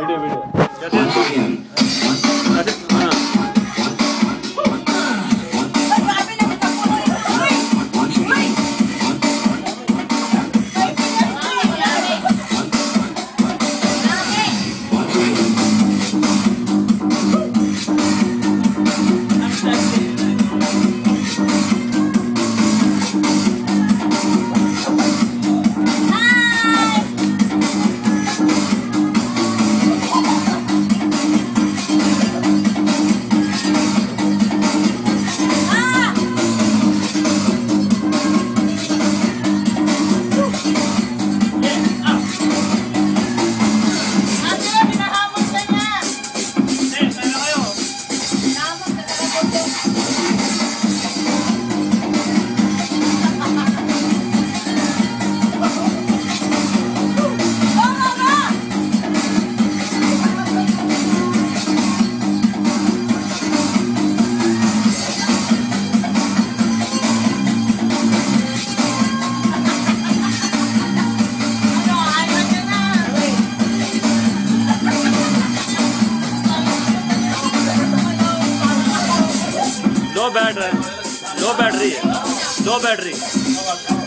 Video video battery दो battery है दो बैटरी।